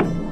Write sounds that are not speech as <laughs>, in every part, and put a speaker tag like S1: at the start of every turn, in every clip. S1: you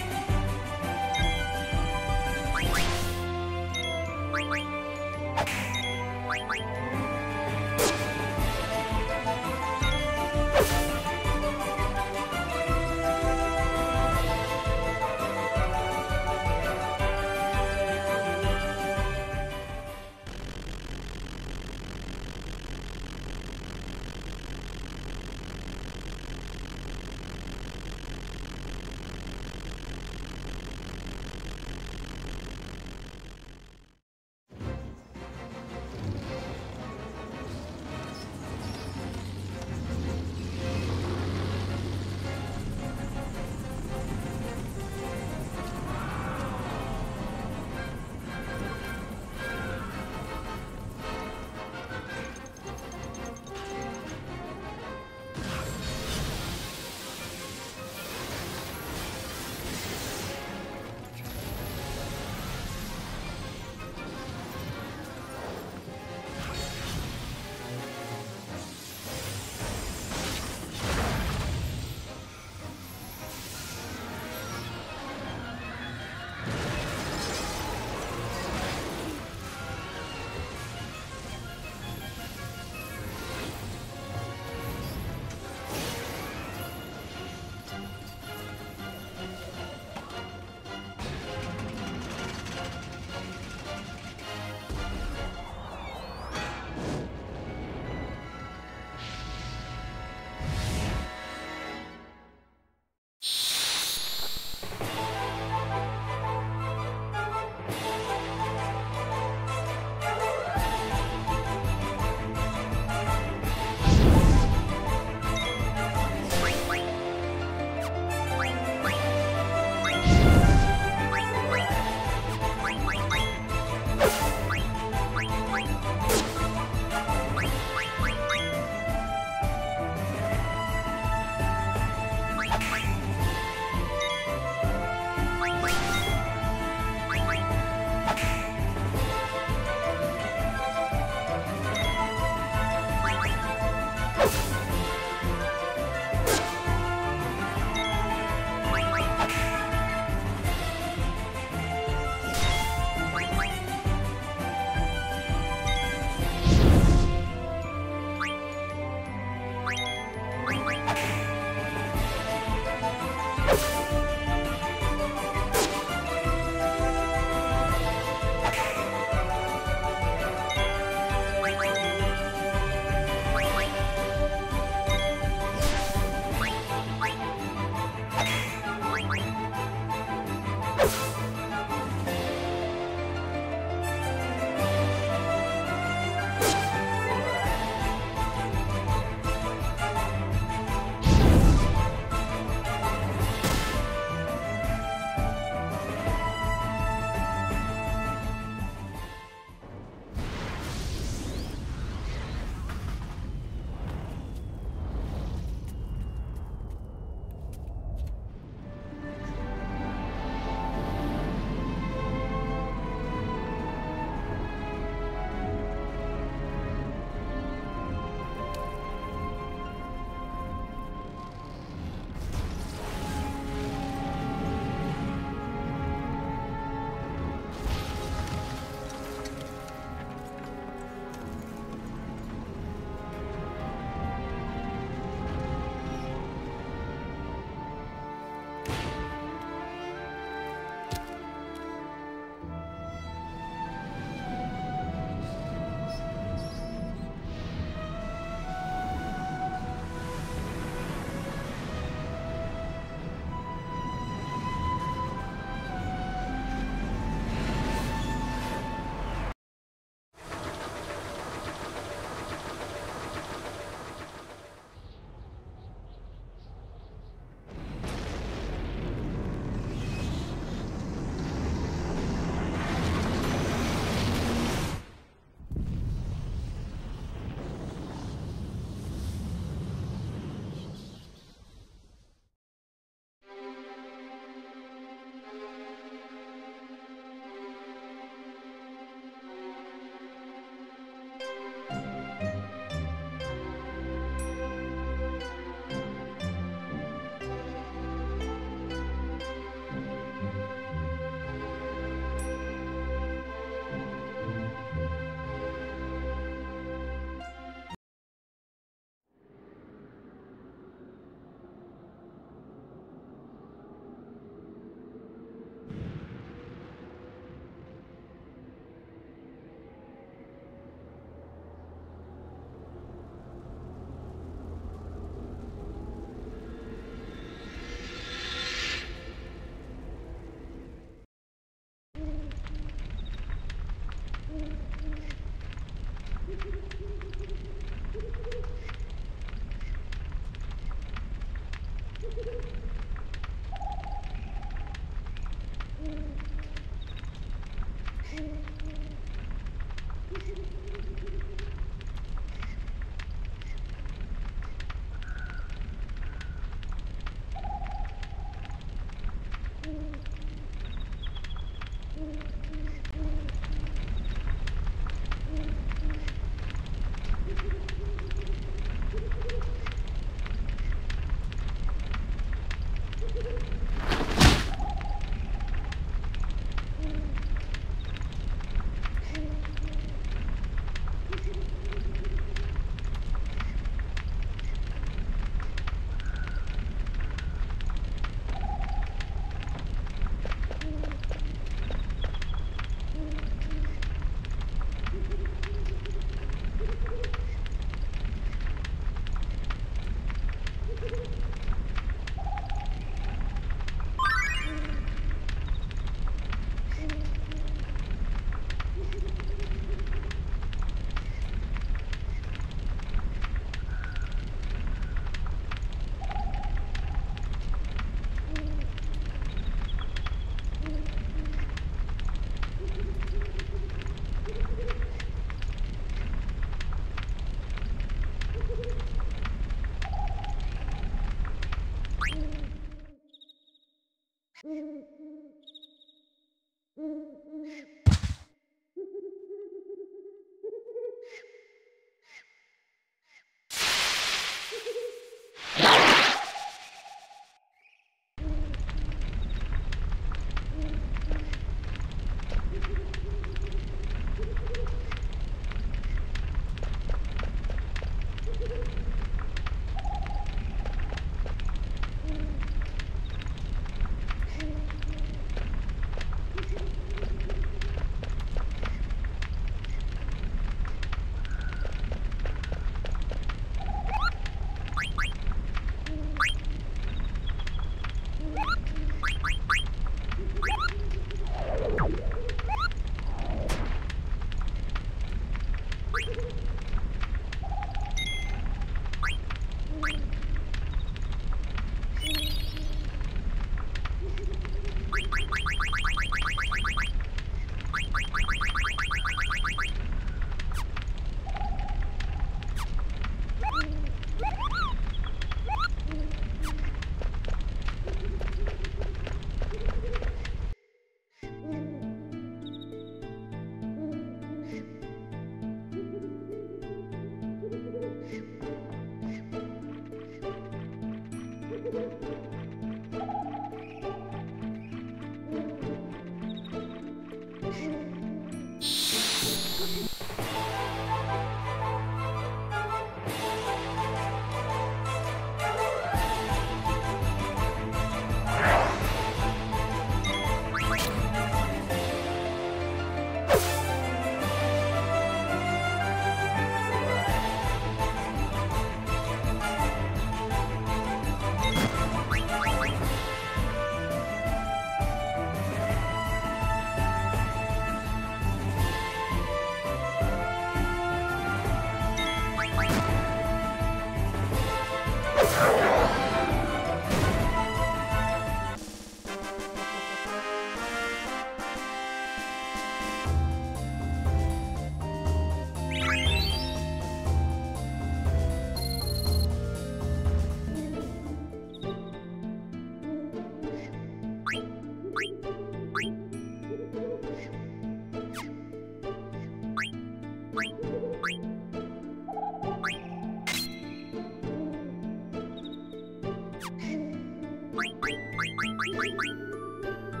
S2: うん。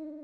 S3: Mm-hmm.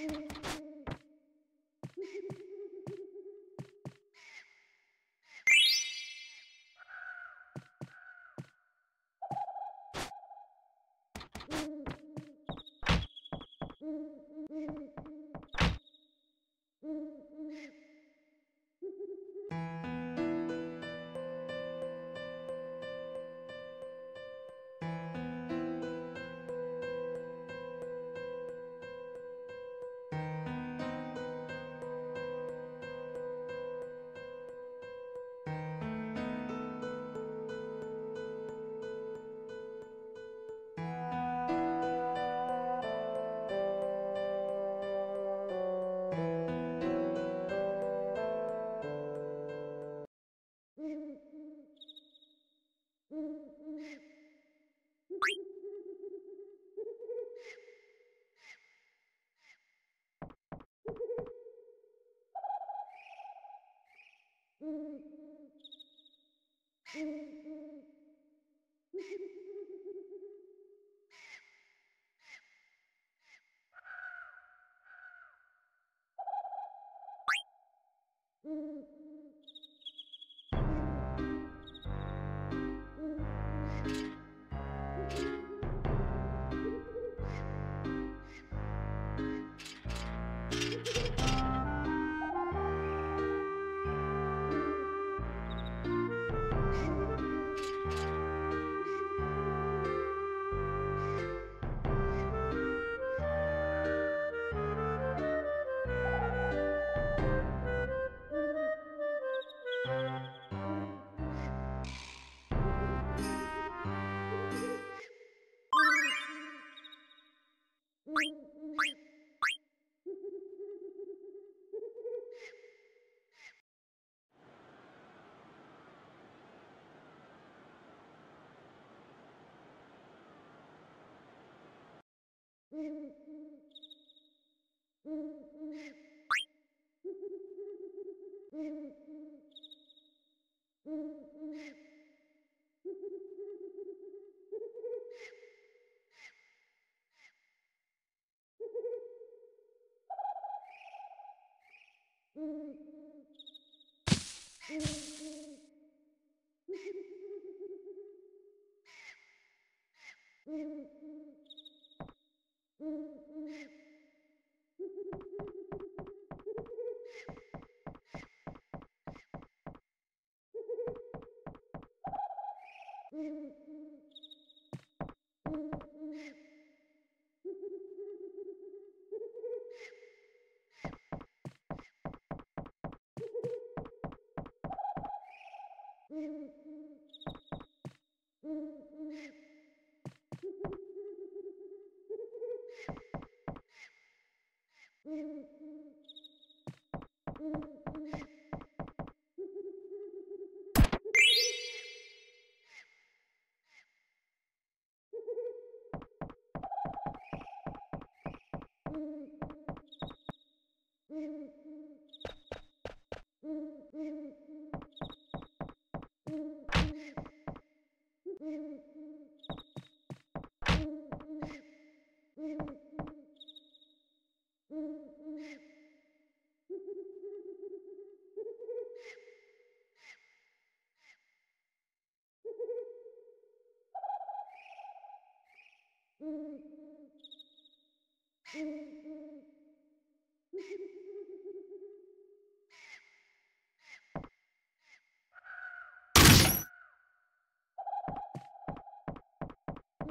S3: Mm-hmm. Mm-hmm.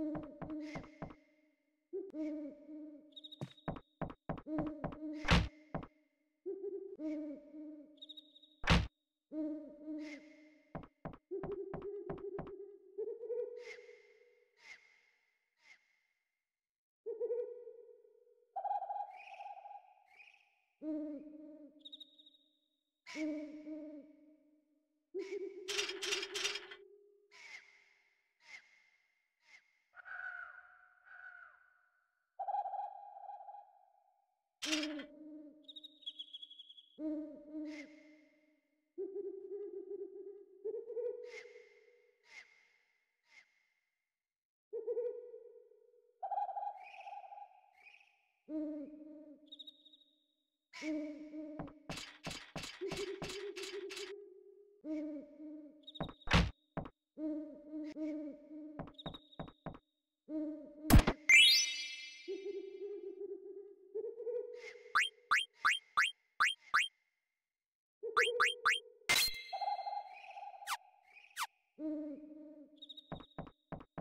S3: Thank <laughs> you.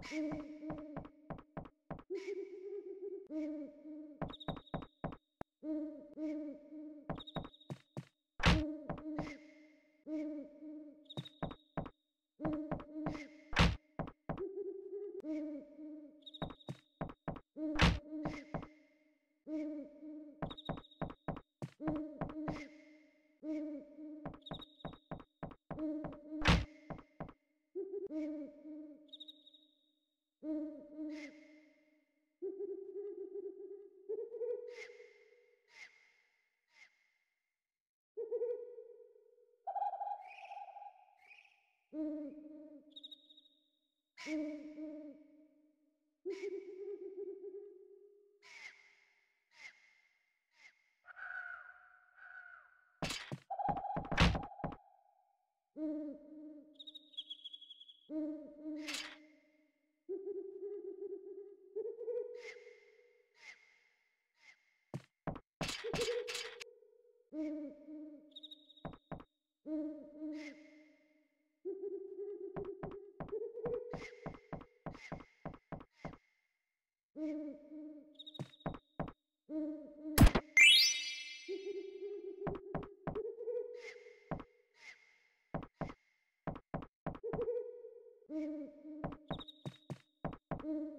S3: Shh. Mm-hmm. <laughs>